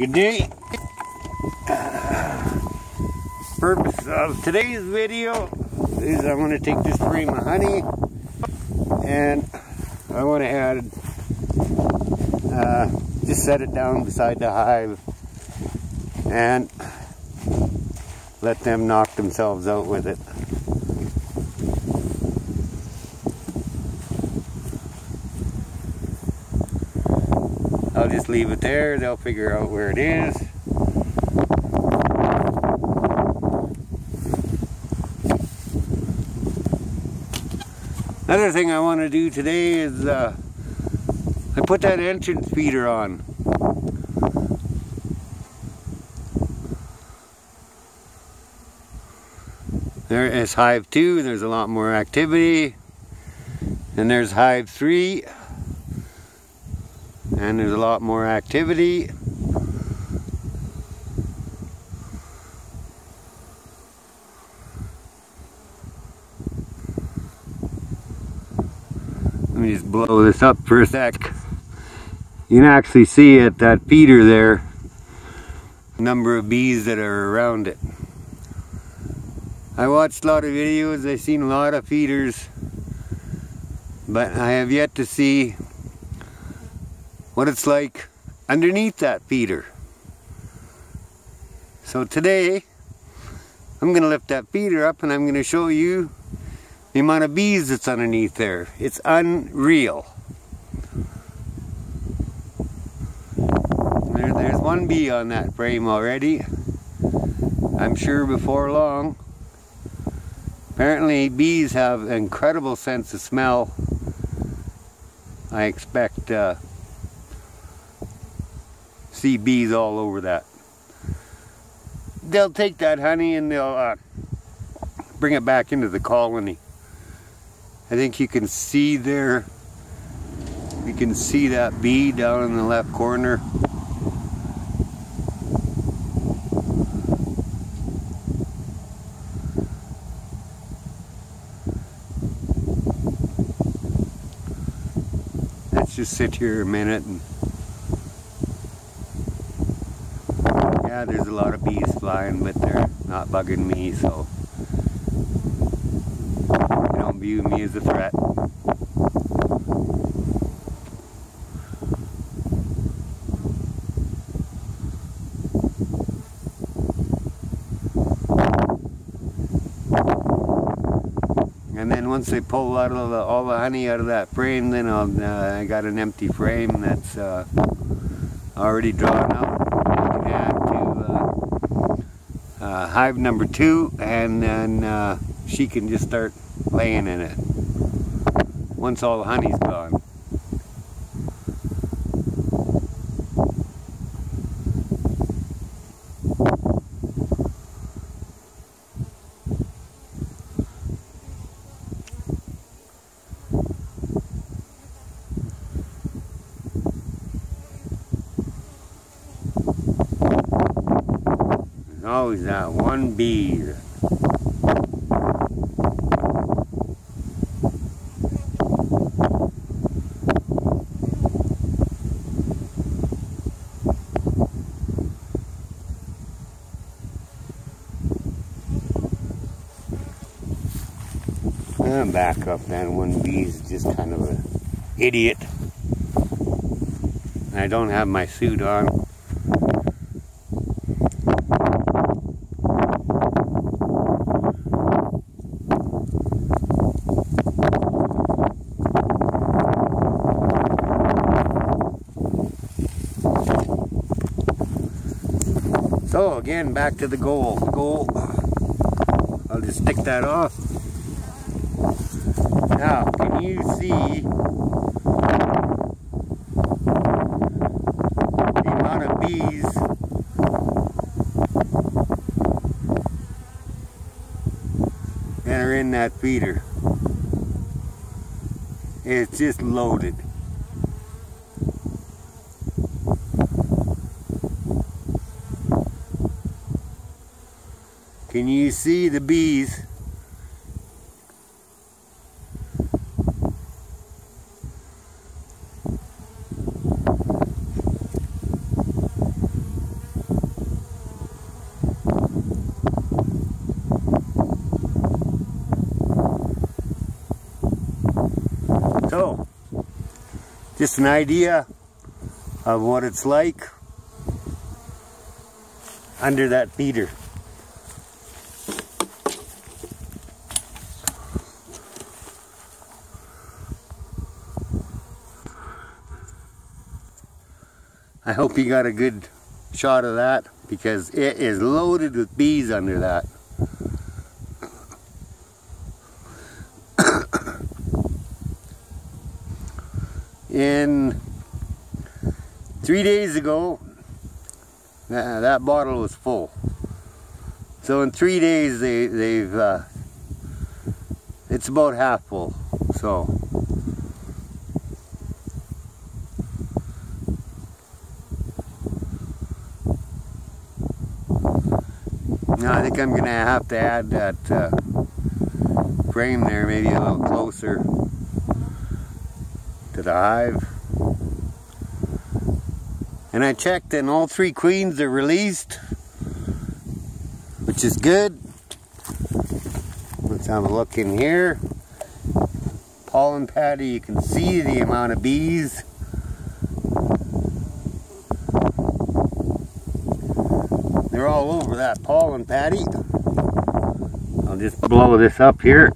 Good day. purpose of today's video is I want to take this frame of honey and I want to add, uh, just set it down beside the hive and let them knock themselves out with it. Leave it there, they'll figure out where it is. Another thing I want to do today is uh, I put that entrance feeder on. There is hive 2, there's a lot more activity. And there's hive 3. And there's a lot more activity. Let me just blow this up for a sec. You can actually see it, that feeder there, number of bees that are around it. I watched a lot of videos, I've seen a lot of feeders, but I have yet to see what it's like underneath that feeder. So today, I'm going to lift that feeder up and I'm going to show you the amount of bees that's underneath there. It's unreal. There, there's one bee on that frame already. I'm sure before long. Apparently bees have incredible sense of smell. I expect uh, see bees all over that. They'll take that honey and they'll uh, bring it back into the colony. I think you can see there, you can see that bee down in the left corner. Let's just sit here a minute and yeah there's a lot of bees flying but they're not bugging me so they don't view me as a threat. And then once they pull out of the, all the honey out of that frame, then uh, I got an empty frame that's uh, already drawn out. To uh, uh hive number two, and then uh, she can just start laying in it once all the honey's gone. That one bee I'm back up then one bee's just kind of an idiot. I don't have my suit on. So again, back to the goal. Goal, I'll just stick that off. Now, can you see the amount of bees that are in that feeder? It's just loaded. Can you see the bees? So, just an idea of what it's like under that feeder. Hope you got a good shot of that because it is loaded with bees under that. In three days ago, that bottle was full. So in three days, they, they've, uh, it's about half full. So Now I think I'm going to have to add that uh, frame there maybe a little closer to the hive. And I checked and all three queens are released, which is good. Let's have a look in here. Pollen patty, you can see the amount of bees. They're that pollen patty. I'll just blow this up here.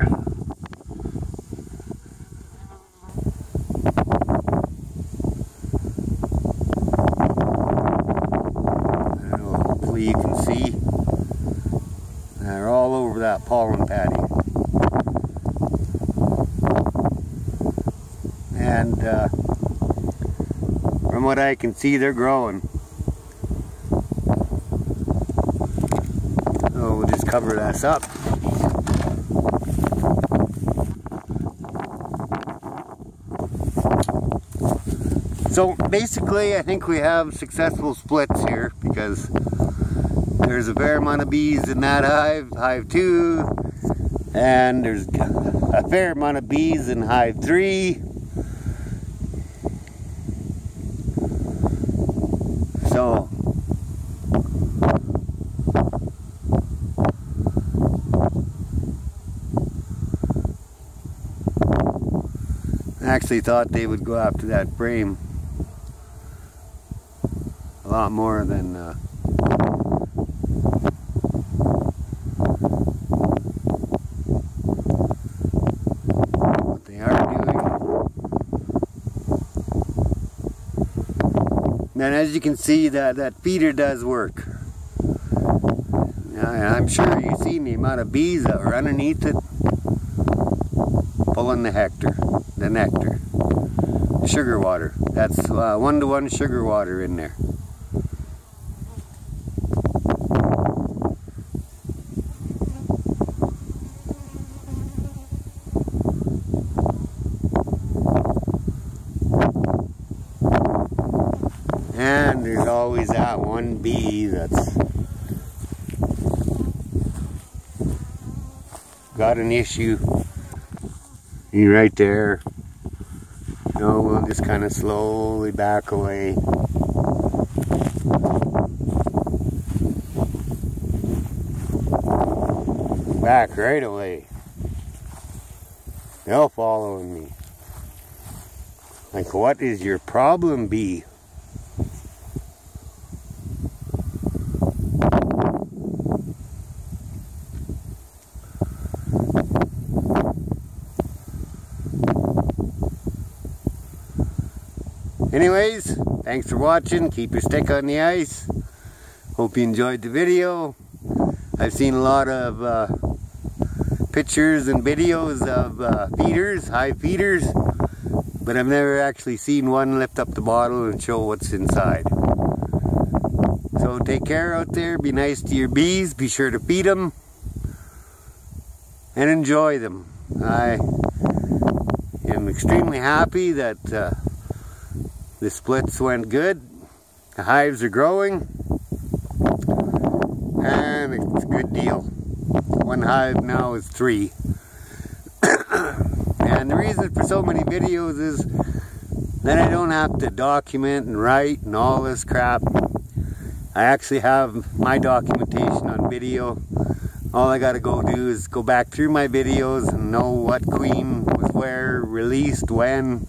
Hopefully you can see. They're all over that pollen patty. And uh, from what I can see, they're growing. Cover this up. So basically I think we have successful splits here because there's a fair amount of bees in that hive, hive 2, and there's a fair amount of bees in hive 3. So actually thought they would go after that frame a lot more than uh, they are doing. And as you can see, that, that feeder does work. I'm sure you've seen the amount of bees that are underneath it pulling the hector the nectar. Sugar water. That's uh, one to one sugar water in there. And there's always that one bee that's got an issue. He right there No, we'll just kind of slowly back away. Back right away. They're following me. Like, what is your problem, bee? Anyways, thanks for watching. Keep your stick on the ice. Hope you enjoyed the video. I've seen a lot of uh, pictures and videos of uh, feeders, hive feeders, but I've never actually seen one lift up the bottle and show what's inside. So take care out there, be nice to your bees, be sure to feed them, and enjoy them. I am extremely happy that uh, the splits went good. The hives are growing. And it's a good deal. One hive now is three. and the reason for so many videos is then I don't have to document and write and all this crap. I actually have my documentation on video. All I gotta go do is go back through my videos and know what queen was where, released when,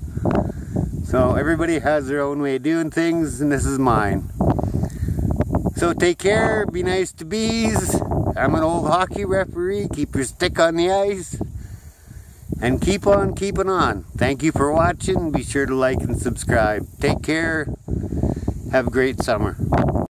So everybody has their own way of doing things, and this is mine. So take care, be nice to bees. I'm an old hockey referee. Keep your stick on the ice. And keep on keeping on. Thank you for watching. Be sure to like and subscribe. Take care. Have a great summer.